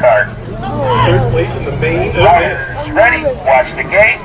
card. Third place in the main event. Ready, watch the gate.